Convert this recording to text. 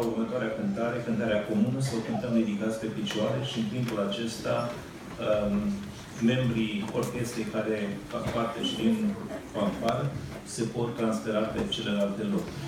ca următoarea cântare, cântarea comună, să o cântăm ridicați pe picioare și în timpul acesta um, membrii orchestrei care fac parte și din fanfară se pot transfera pe celelalte locuri.